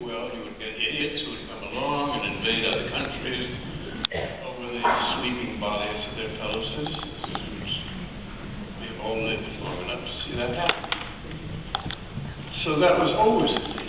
Well, you would get idiots who would come along and invade other countries over the sleeping bodies of their fellow citizens. We've all lived long enough to see that happen. So that was always